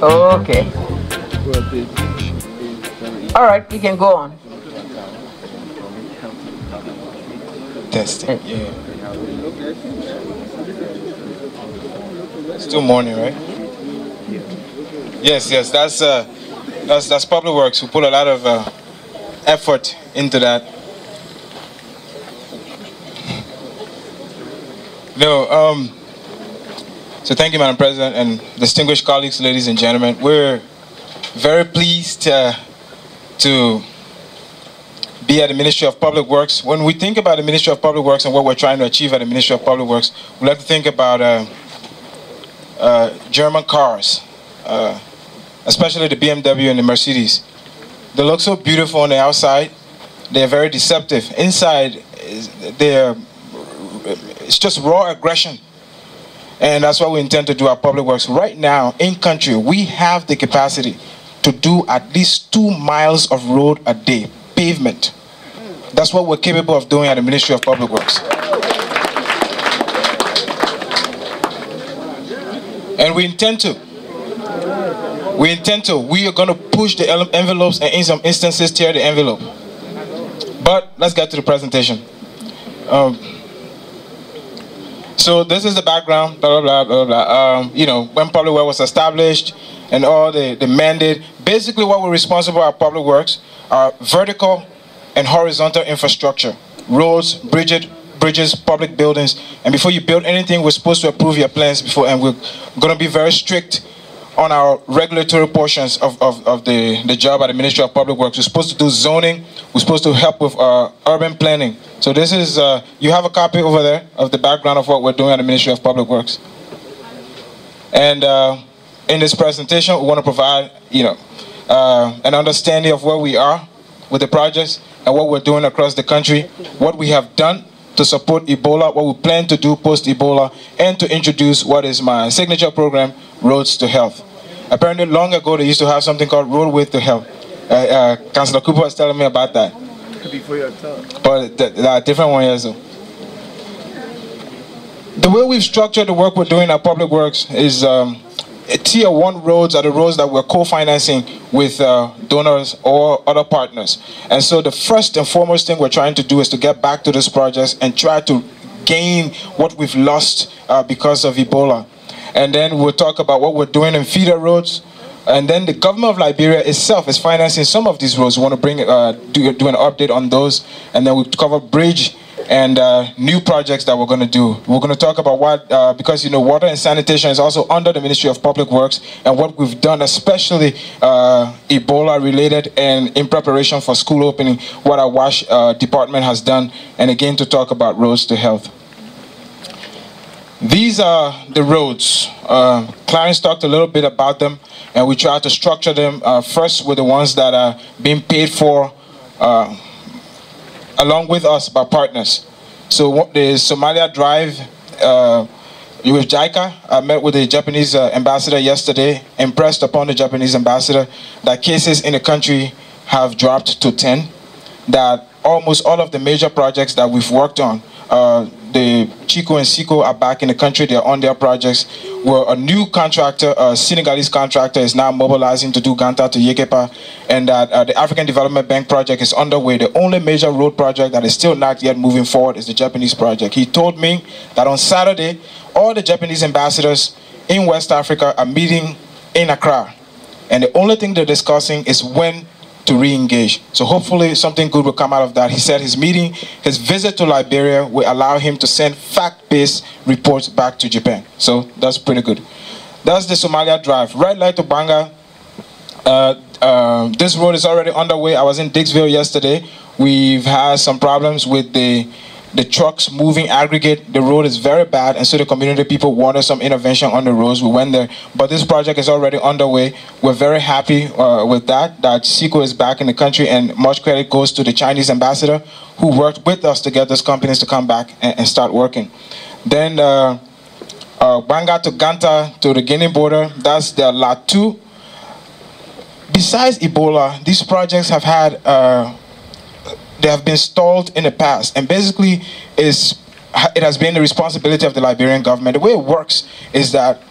Okay. All right, you can go on. Testing. Yeah. Still morning, right? Yes, yes. That's uh, that's that's public works. We put a lot of uh, effort into that. No, um, so thank you, Madam President, and distinguished colleagues, ladies and gentlemen. We're very pleased uh, to be at the Ministry of Public Works. When we think about the Ministry of Public Works and what we're trying to achieve at the Ministry of Public Works, we like to think about uh, uh, German cars, uh, especially the BMW and the Mercedes. They look so beautiful on the outside. They're very deceptive. Inside, they're it's just raw aggression. And that's what we intend to do at Public Works. Right now, in country, we have the capacity to do at least two miles of road a day, pavement. That's what we're capable of doing at the Ministry of Public Works. And we intend to. We intend to. We are going to push the envelopes and in some instances tear the envelope. But let's get to the presentation. Um, so this is the background, blah, blah, blah, blah, blah. Um, you know, when Public Works was established and all the, the mandate, basically what we're responsible at Public Works are vertical and horizontal infrastructure, roads, bridges, bridges, public buildings. And before you build anything, we're supposed to approve your plans before, and we're to be very strict on our regulatory portions of, of, of the, the job at the Ministry of Public Works. We're supposed to do zoning. We're supposed to help with uh, urban planning. So this is, uh, you have a copy over there of the background of what we're doing at the Ministry of Public Works. And uh, in this presentation, we want to provide, you know, uh, an understanding of where we are with the projects and what we're doing across the country, what we have done to support Ebola, what we plan to do post-Ebola, and to introduce what is my signature program, Roads to Health. Apparently, long ago, they used to have something called Roadway to Health. Uh, uh, Councillor Cooper was telling me about that. Before your time. But the different one so. The way we've structured the work we're doing at Public Works is um, tier one roads are the roads that we're co-financing with uh, donors or other partners. And so the first and foremost thing we're trying to do is to get back to this project and try to gain what we've lost uh, because of Ebola. And then we'll talk about what we're doing in feeder roads. And then the government of Liberia itself is financing some of these roads. We want to bring uh, do, do an update on those. And then we'll cover bridge and uh, new projects that we're going to do. We're going to talk about what, uh, because you know, water and sanitation is also under the Ministry of Public Works, and what we've done, especially uh, Ebola related, and in preparation for school opening, what our WASH uh, department has done, and again to talk about roads to health. These are the roads. Uh, Clarence talked a little bit about them, and we try to structure them uh, first with the ones that are being paid for uh, along with us by partners. So the Somalia Drive uh, with JICA, I met with the Japanese uh, ambassador yesterday, impressed upon the Japanese ambassador that cases in the country have dropped to 10, that almost all of the major projects that we've worked on uh, the Chico and Sico are back in the country. They're on their projects. Where a new contractor, a Senegalese contractor, is now mobilizing to do Ganta to Yekepa, and that uh, the African Development Bank project is underway. The only major road project that is still not yet moving forward is the Japanese project. He told me that on Saturday, all the Japanese ambassadors in West Africa are meeting in Accra, and the only thing they're discussing is when to re-engage. So hopefully something good will come out of that. He said his meeting, his visit to Liberia will allow him to send fact-based reports back to Japan. So that's pretty good. That's the Somalia Drive. Red light to Gbarnga. Uh, uh, this road is already underway. I was in Dixville yesterday. We've had some problems with the the trucks moving aggregate, the road is very bad, and so the community people wanted some intervention on the roads. We went there, but this project is already underway. We're very happy uh, with that, that SICO is back in the country, and much credit goes to the Chinese ambassador who worked with us to get those companies to come back and, and start working. Then uh, uh, Gbarnga to Ganta to the Guinea border, that's the lot two. Besides Ebola, these projects have had uh, they have been stalled in the past. And basically, is it has been the responsibility of the Liberian government. The way it works is that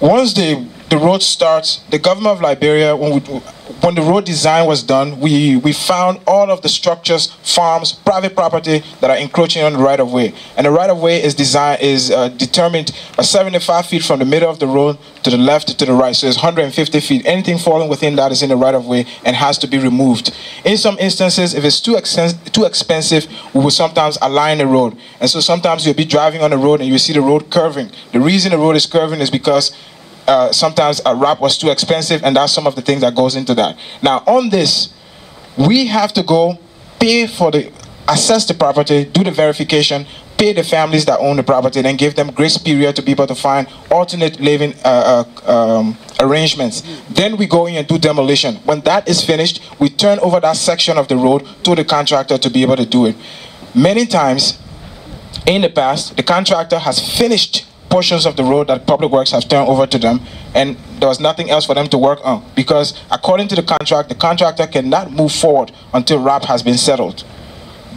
once the the road starts, the government of Liberia, when, we, when the road design was done, we, we found all of the structures, farms, private property that are encroaching on the right of way. And the right of way is design is uh, determined by 75 feet from the middle of the road to the left to the right. So it's 150 feet. Anything falling within that is in the right of way and has to be removed. In some instances, if it's too, too expensive, we will sometimes align the road. And so sometimes you'll be driving on the road and you see the road curving. The reason the road is curving is because uh, sometimes a RAP was too expensive, and that's some of the things that goes into that. Now, on this, we have to go pay for the assess the property, do the verification, pay the families that own the property, then give them grace period to be able to find alternate living uh, uh, um, arrangements. Then we go in and do demolition. When that is finished, we turn over that section of the road to the contractor to be able to do it. Many times in the past, the contractor has finished portions of the road that Public Works have turned over to them, and there was nothing else for them to work on because, according to the contract, the contractor cannot move forward until RAP has been settled.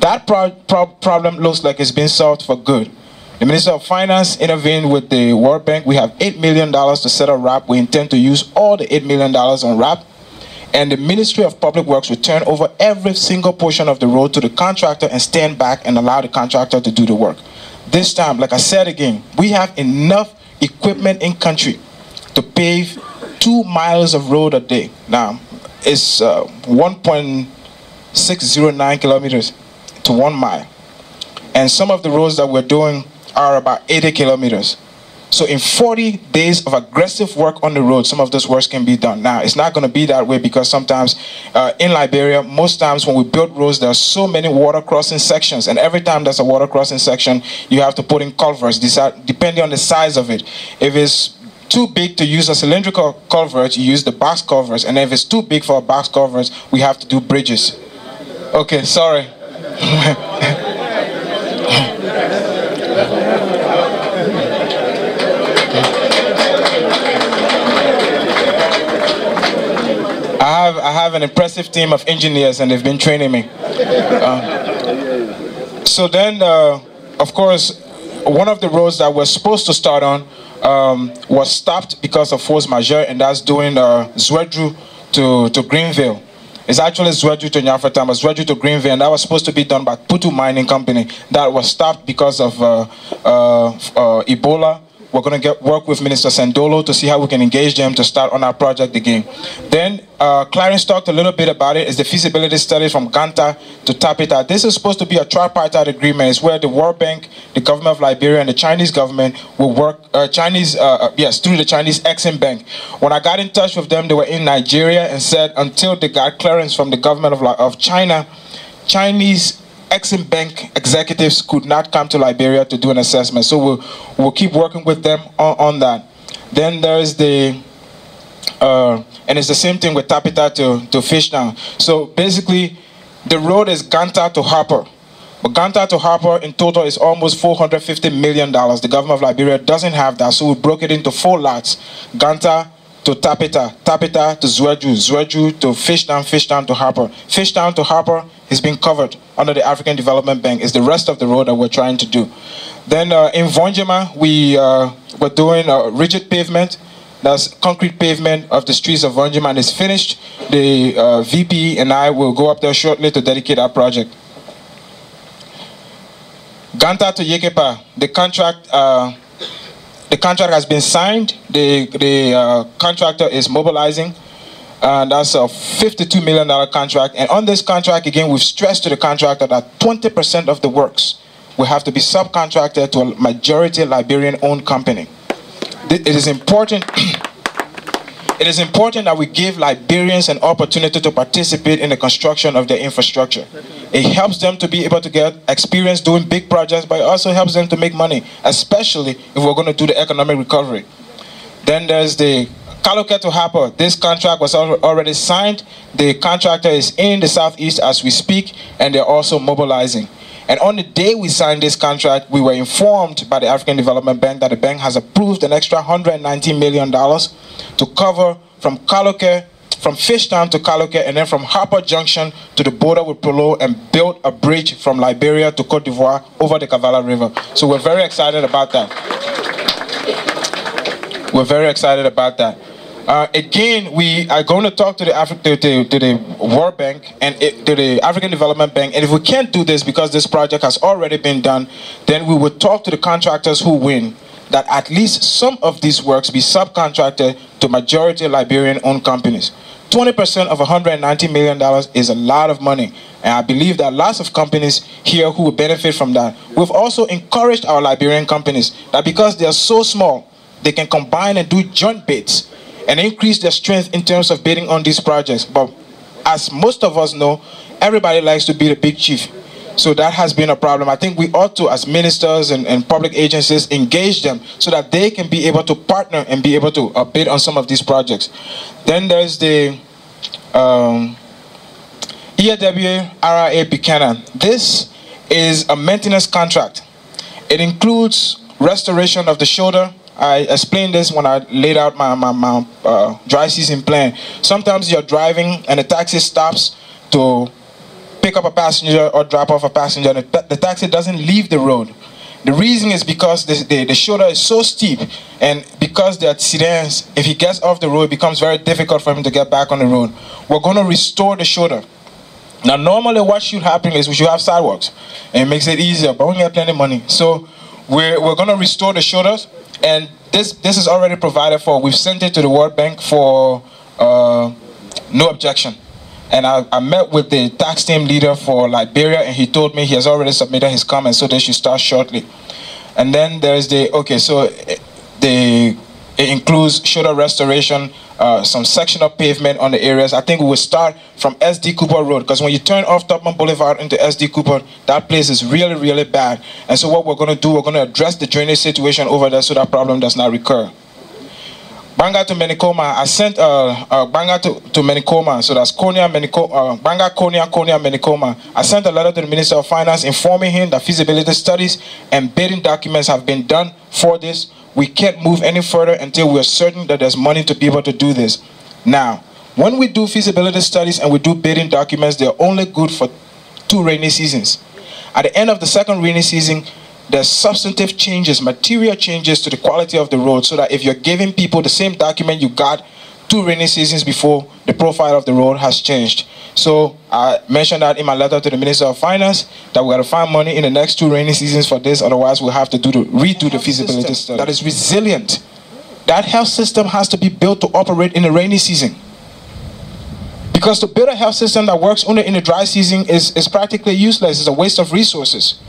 That pro pro problem looks like it's been solved for good. The Minister of Finance intervened with the World Bank. We have $8 million to settle RAP. We intend to use all the $8 million on RAP. And the Ministry of Public Works will turn over every single portion of the road to the contractor and stand back and allow the contractor to do the work. This time, like I said again, we have enough equipment in country to pave two miles of road a day. Now, it's uh, 1.609 kilometers to one mile. And some of the roads that we're doing are about 80 kilometers. So in 40 days of aggressive work on the road, some of those works can be done. Now, it's not going to be that way because sometimes uh, in Liberia, most times when we build roads, there are so many water crossing sections. And every time there's a water crossing section, you have to put in culverts, depending on the size of it. If it's too big to use a cylindrical culvert, you use the box culverts. And if it's too big for a box culvert, we have to do bridges. Okay, sorry. have, an impressive team of engineers and they've been training me. Uh, so then, uh, of course, one of the roads that we're supposed to start on um, was stopped because of force majeure, and that's doing uh, Zwedru to, to Greenville. It's actually Zwedru to Nyafratama, Zwedru to Greenville, and that was supposed to be done by Putu Mining Company. That was stopped because of uh, uh, uh Ebola we're going to get work with Minister Sendolo to see how we can engage them to start on our project again. Then uh, Clarence talked a little bit about it. It's the feasibility study from Ganta to Tapita. This is supposed to be a tripartite agreement. It's where the World Bank, the government of Liberia, and the Chinese government will work. Uh, Chinese, uh, uh yes, through the Chinese Exim Bank. When I got in touch with them, they were in Nigeria and said until they got clearance from the government of, of China, Chinese Exim Bank executives could not come to Liberia to do an assessment. So we'll, we'll keep working with them on, on that. Then there's the, uh, and it's the same thing with Tapita to, to Fishtown. So basically, the road is Ganta to Harper. But Ganta to Harper in total is almost $450 million. The government of Liberia doesn't have that, so we broke it into four lots. Ganta to Tapita, Tapita to Zwedru, Zwedru to Fishtown, Fishtown to Harper. Fishtown to Harper is being covered under the African Development Bank. Is the rest of the road that we're trying to do. Then uh, in Voinjama, we uh, were doing a rigid pavement. That's concrete pavement of the streets of Voinjama and it's finished. The uh, VP and I will go up there shortly to dedicate our project. Ganta to Yekepa, the contract uh, the contract has been signed. The, the uh, contractor is mobilizing. And that's a $52 million contract. And on this contract, again, we've stressed to the contractor that 20% of the works will have to be subcontracted to a majority Liberian-owned company. It is important It is important that we give Liberians an opportunity to participate in the construction of their infrastructure. It helps them to be able to get experience doing big projects, but it also helps them to make money, especially if we're going to do the economic recovery. Then there's the Kaloke to Harper. This contract was already signed. The contractor is in the southeast as we speak, and they're also mobilizing. And on the day we signed this contract, we were informed by the African Development Bank that the bank has approved an extra $190 million to cover from Kaloke, from Fishtown to Kaloke, and then from Harper Junction to the border with Polo and build a bridge from Liberia to Cote d'Ivoire over the Cavalla River. So we're very excited about that. We're very excited about that. Uh, again, we are going to talk to the, Afri- to, to, to the World Bank and it, to the African Development Bank. And if we can't do this because this project has already been done, then we will talk to the contractors who win that at least some of these works be subcontracted to majority Liberian-owned companies. 20% of $190 million is a lot of money. And I believe that lots of companies here who will benefit from that. We've also encouraged our Liberian companies that because they are so small, they can combine and do joint bids and increase their strength in terms of bidding on these projects. But as most of us know, everybody likes to be the big chief. So that has been a problem. I think we ought to, as ministers and, and public agencies, engage them so that they can be able to partner and be able to uh, bid on some of these projects. Then there's the um, ELWA RIA Buchanan. This is a maintenance contract. It includes restoration of the shoulder. I explained this when I laid out my, my, my uh, dry season plan. Sometimes you're driving and the taxi stops to pick up a passenger or drop off a passenger and the, the taxi doesn't leave the road. The reason is because the, the, the shoulder is so steep and because the sedans, if he gets off the road, it becomes very difficult for him to get back on the road. We're going to restore the shoulder. Now, normally what should happen is we should have sidewalks. And it makes it easier, but we have plenty of money. So we're, we're going to restore the shoulders. And this, this is already provided for. We've sent it to the World Bank for uh, no objection. And I, I, met with the tax team leader for Liberia, and he told me he has already submitted his comments, so they should start shortly. And then there's the okay, so the it includes shoulder restoration, uh, some section of pavement on the areas. I think we will start from SD Cooper Road because when you turn off Tubman Boulevard into SD Cooper, that place is really, really bad. And so what we're going to do, we're going to address the drainage situation over there so that problem does not recur. Gbarnga to Mendikorma, I sent uh, uh, Gbarnga to, to so that's Konia, Mendikorma, uh, Gbarnga, Konia, Konia, Mendikorma. I sent a letter to the Minister of Finance informing him that feasibility studies and bidding documents have been done for this. We can't move any further until we're certain that there's money to be able to do this. Now, when we do feasibility studies and we do bidding documents, they're only good for two rainy seasons. At the end of the second rainy season, there's substantive changes, material changes to the quality of the road so that if you're giving people the same document you got two rainy seasons before, the profile of the road has changed. So I mentioned that in my letter to the Minister of Finance that we got to find money in the next two rainy seasons for this, otherwise we'll have to do the, redo the feasibility study. That is resilient. That health system has to be built to operate in the rainy season. Because to build a health system that works only in the dry season is, is practically useless. It's a waste of resources.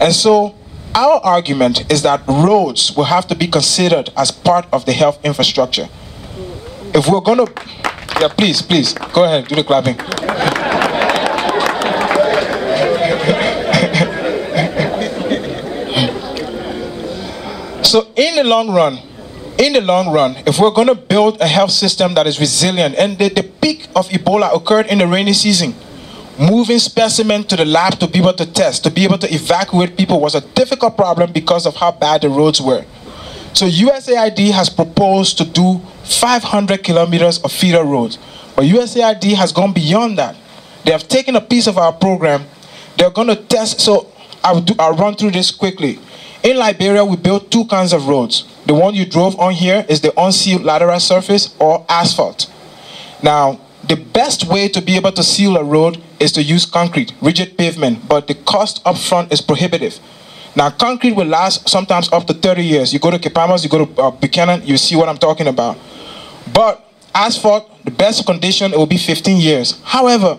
And so our argument is that roads will have to be considered as part of the health infrastructure. If we're going to, yeah, please, please, go ahead, do the clapping. so in the long run, in the long run, if we're going to build a health system that is resilient, and the, the peak of Ebola occurred in the rainy season, moving specimen to the lab to be able to test, to be able to evacuate people was a difficult problem because of how bad the roads were. So USAID has proposed to do 500 kilometers of feeder roads. But USAID has gone beyond that. They have taken a piece of our program. They're going to test. So I'll, do, I'll run through this quickly. In Liberia, we built two kinds of roads. The one you drove on here is the unsealed laterite surface or asphalt. Now, the best way to be able to seal a road is to use concrete, rigid pavement, but the cost up front is prohibitive. Now, concrete will last sometimes up to 30 years. You go to Kepamas, you go to uh, Buchanan, you see what I'm talking about. But asphalt, the best condition, it will be 15 years. However,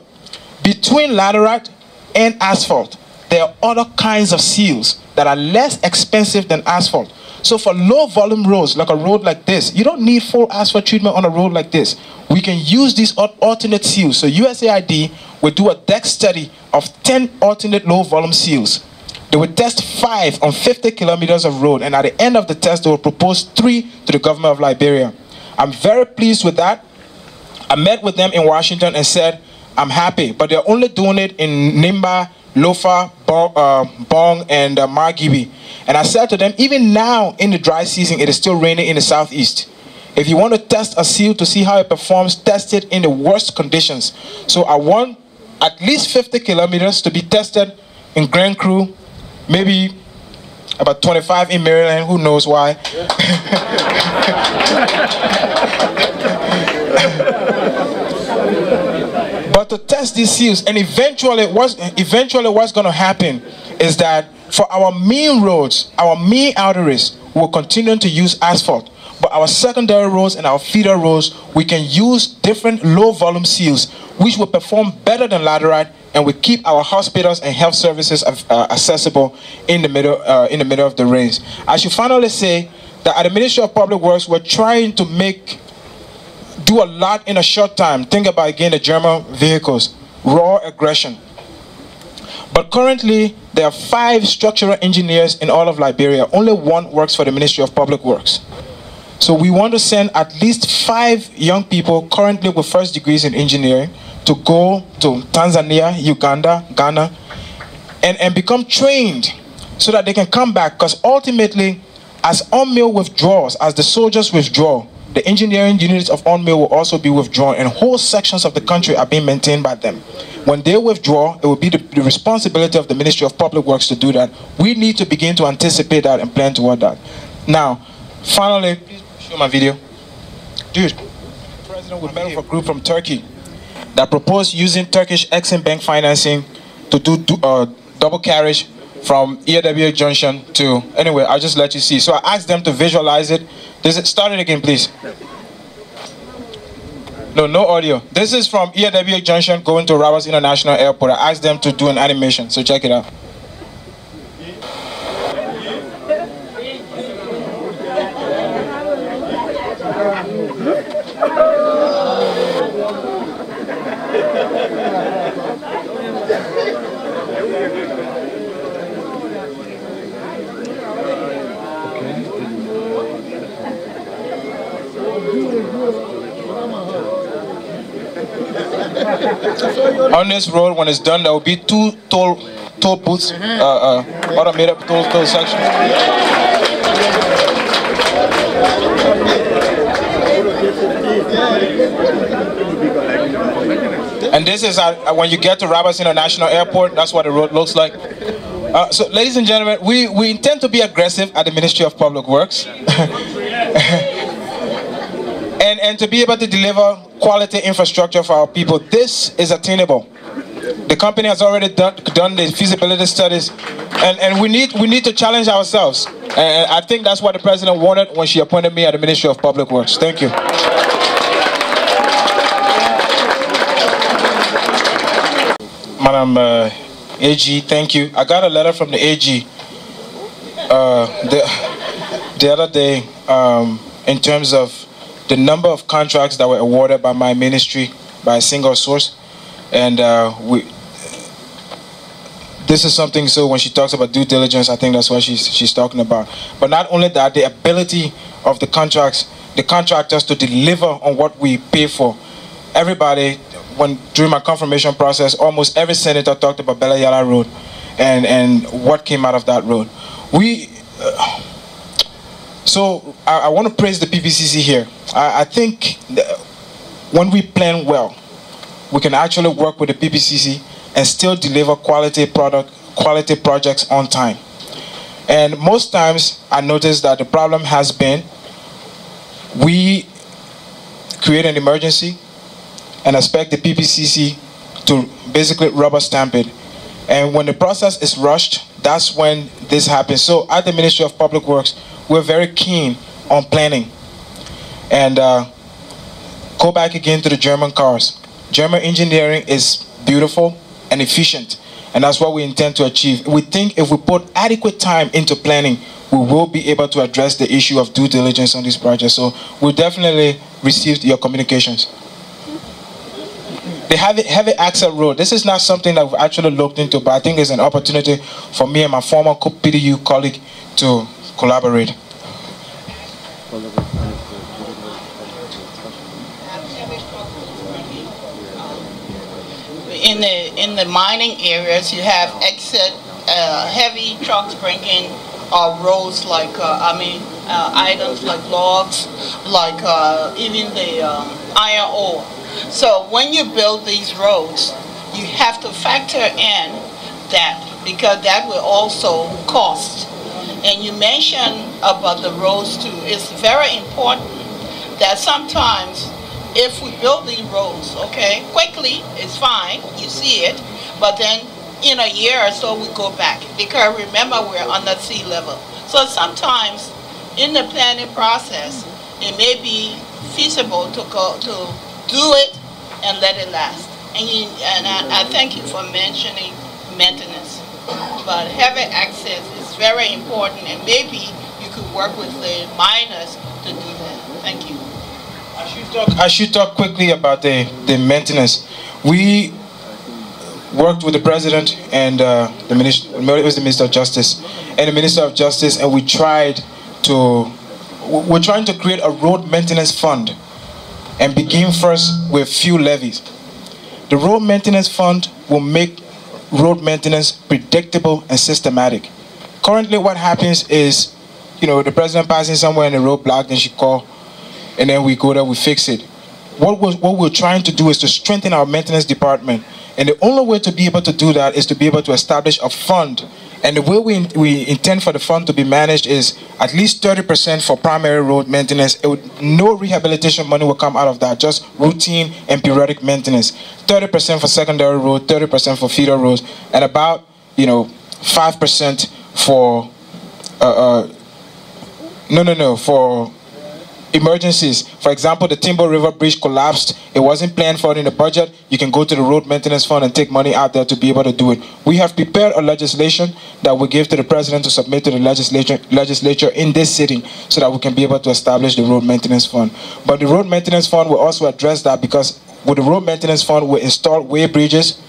between laterite and asphalt, there are other kinds of seals that are less expensive than asphalt. So for low volume roads, like a road like this, you don't need full asphalt treatment on a road like this. We can use these alternate seals. So USAID will do a deck study of 10 alternate low volume seals. They will test five on 50 kilometers of road, and at the end of the test, they will propose three to the government of Liberia. I'm very pleased with that. I met with them in Washington and said, I'm happy, but they're only doing it in Nimba, Lofa, Bong, uh, Bong and uh. And I said to them, even now in the dry season, it is still raining in the southeast. If you want to test a seal to see how it performs, test it in the worst conditions. So I want at least 50 kilometers to be tested in Grand Kru, maybe about 25 in Maryland, who knows why. but to test these seals, and eventually, what's eventually what's going to happen is that for our main roads, our main arteries, we'll continue to use asphalt. But our secondary roads and our feeder roads, we can use different low volume seals, which will perform better than laterite and we keep our hospitals and health services uh, accessible in the middle uh, in the middle of the rains. I should finally say that at the Ministry of Public Works, we're trying to make do a lot in a short time. Think about again the German vehicles, raw aggression. But currently, there are five structural engineers in all of Liberia. Only one works for the Ministry of Public Works. So we want to send at least five young people currently with first degrees in engineering to go to Tanzania, Uganda, Ghana, and, and become trained so that they can come back. Because ultimately, as UNMIL withdraws, as the soldiers withdraw, the engineering units of UNMIL will also be withdrawn, and whole sections of the country are being maintained by them. When they withdraw, it will be the, the responsibility of the Ministry of Public Works to do that. We need to begin to anticipate that and plan toward that. Now, finally, please show my video. Dude, President member of a group from Turkey that proposed using Turkish Exim Bank financing to do uh, double carriage from ELWA Junction to, anyway, I'll just let you see. So I asked them to visualize it. Is, start it again, please. No, no audio. This is from ELWA Junction going to Roberts International Airport. I asked them to do an animation, so check it out. On this road, when it's done, there will be two toll toll booths, uh, uh, automated toll toll sections. And this is uh, when you get to Roberts International Airport, that's what the road looks like. Uh, so, ladies and gentlemen, we, we intend to be aggressive at the Ministry of Public Works. and, to be able to deliver quality infrastructure for our people. This is attainable. The company has already done, done the feasibility studies, and, and we, need, we need to challenge ourselves. And I think that's what the president wanted when she appointed me at the Ministry of Public Works. Thank you. Madam uh, AG, thank you. I got a letter from the AG uh, the, the other day um, in terms of the number of contracts that were awarded by my ministry by a single source. And uh, we, this is something, so when she talks about due diligence, I think that's what she's, she's talking about. But not only that, the ability of the contracts, the contractors to deliver on what we pay for. Everybody, when during my confirmation process, almost every senator talked about Belle Yalla Road and, and what came out of that road. We, uh, so I, I want to praise the PPCC here. I, I think when we plan well, we can actually work with the PPCC and still deliver quality product, quality projects on time. And most times I notice that the problem has been we create an emergency and expect the PPCC to basically rubber stamp it. And when the process is rushed, that's when this happens. So at the Ministry of Public Works, we're very keen on planning. And uh, go back again to the German cars. German engineering is beautiful and efficient, and that's what we intend to achieve. We think if we put adequate time into planning, we will be able to address the issue of due diligence on this project. So we'll definitely receive your communications. The heavy, heavy axle road, this is not something that we've actually looked into, but I think it's an opportunity for me and my former PDU colleague to collaborate. In the in the mining areas, you have exit uh, heavy trucks bringing uh, roads like uh, I mean uh, items like logs, like uh, even the um, iron ore. So when you build these roads, you have to factor in that because that will also cost and you mentioned about the roads too. It's very important that sometimes if we build these roads, okay, quickly, it's fine, you see it, but then in a year or so, we go back. Because remember, we're on the sea level. So sometimes in the planning process, it may be feasible to go to do it and let it last. And, you, and I, I thank you for mentioning maintenance. But heavy access is very important, and maybe you could work with the miners to do. I should talk, I should talk quickly about the, the maintenance. We worked with the president and uh, the minister, it was the minister of justice, and the minister of justice, and we tried to, we're trying to create a road maintenance fund and begin first with few levies. The road maintenance fund will make road maintenance predictable and systematic. Currently, what happens is, you know, the president passing somewhere in the road block, then she call, and then we go there, we fix it. What we're, what we're trying to do is to strengthen our maintenance department. And the only way to be able to do that is to be able to establish a fund. And the way we, we intend for the fund to be managed is at least 30% for primary road maintenance. Would, no rehabilitation money will come out of that, just routine and periodic maintenance. 30% for secondary road, 30% for feeder roads, and about, you know, 5% for, uh, uh, no, no, no, for emergencies. For example, the Timber River Bridge collapsed. It wasn't planned for in the budget. You can go to the road maintenance fund and take money out there to be able to do it. We have prepared a legislation that we give to the president to submit to the legislature, legislature in this sitting so that we can be able to establish the road maintenance fund. But the road maintenance fund will also address that because with the road maintenance fund, we install weigh bridges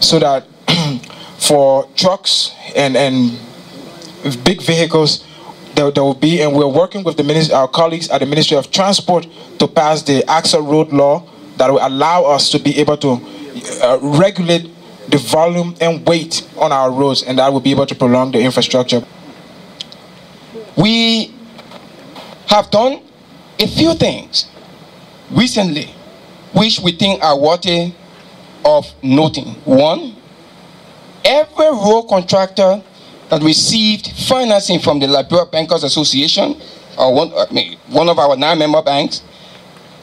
so that for trucks and, and big vehicles, there, there will be, and we're working with the our colleagues at the Ministry of Transport to pass the axle load law that will allow us to be able to uh, regulate the volume and weight on our roads, and that will be able to prolong the infrastructure. We have done a few things recently which we think are worthy of noting. One, every road contractor that received financing from the Liberia Bankers Association, or one, one of our nine-member banks,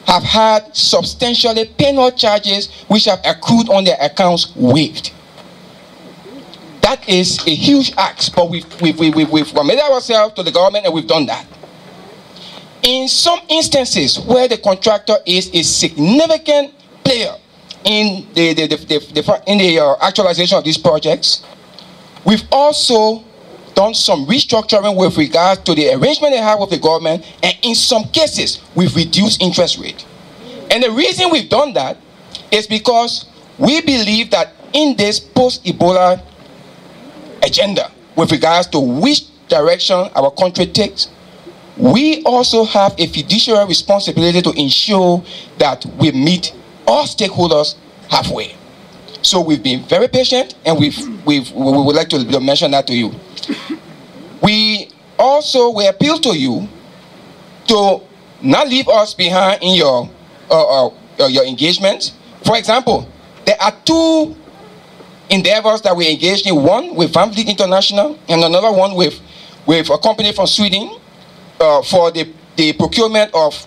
have had substantially penal charges which have accrued on their accounts waived. That is a huge act, but we've, we've, we've, we've committed ourselves to the government and we've done that. In some instances where the contractor is a significant player in the, the, the, the in the uh, actualization of these projects, We've also done some restructuring with regard to the arrangement they have with the government, and in some cases, we've reduced interest rate. And the reason we've done that is because we believe that in this post-Ebola agenda, with regards to which direction our country takes, we also have a fiduciary responsibility to ensure that we meet all stakeholders halfway. So we've been very patient, and we've, we've, we would like to mention that to you. We also we appeal to you to not leave us behind in your uh, uh, uh, your engagement. For example, there are two endeavors that we engaged in. One with Family International, and another one with with a company from Sweden uh, for the the procurement of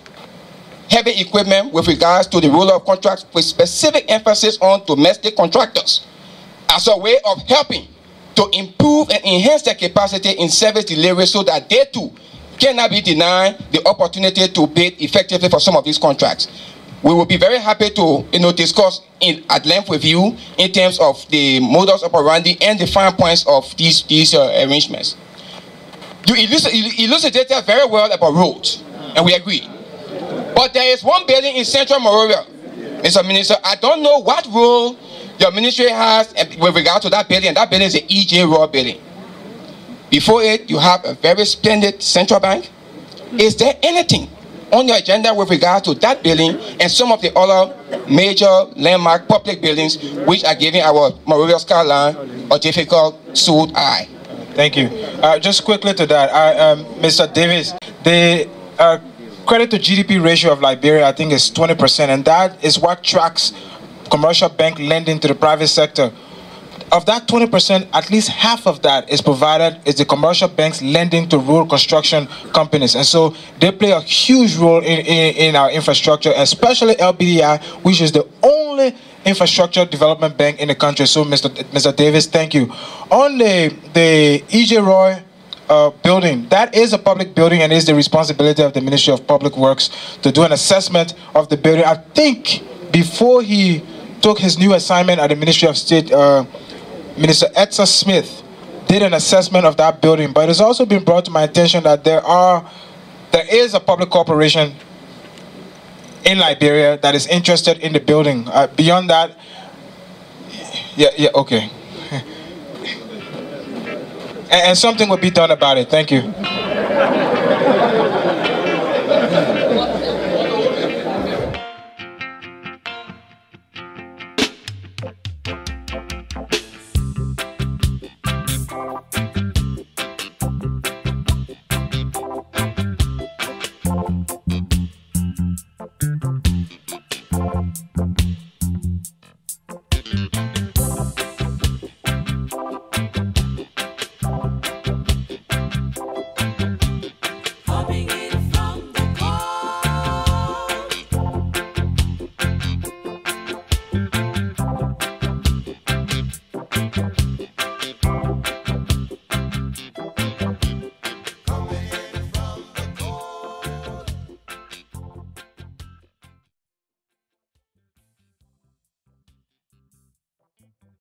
heavy equipment with regards to the role of contracts with specific emphasis on domestic contractors as a way of helping to improve and enhance their capacity in service delivery so that they too cannot be denied the opportunity to bid effectively for some of these contracts. We will be very happy to you know, discuss in, at length with you in terms of the modus operandi and the fine points of these, these uh, arrangements. You elucidated very well about roads, and we agree. But there is one building in central Monrovia, Mr. Minister. I don't know what role your ministry has with regard to that building. That building is the E.J. Roye building. Before it, you have a very splendid central bank. Is there anything on your agenda with regard to that building and some of the other major landmark public buildings which are giving our Monrovia skyline a difficult suit eye? Thank you. Uh, just quickly to that, um, Mr. Davis, the uh, credit to GDP ratio of Liberia, I think, is 20%, and that is what tracks commercial bank lending to the private sector. of that 20%, at least half of that is provided is the commercial banks lending to rural construction companies. And so they play a huge role in, in, in our infrastructure, especially LBDI, which is the only infrastructure development bank in the country. So, Mr. Mr. Davis, thank you. On the, the EJ Roye uh, building, that is a public building and is the responsibility of the Ministry of Public Works to do an assessment of the building. I think before he took his new assignment at the Ministry of State, uh, Minister Edsa Smith did an assessment of that building, but it's also been brought to my attention that there are there is a public corporation in Liberia that is interested in the building. Uh, beyond that, yeah, yeah, okay. and, and something will be done about it. Thank you.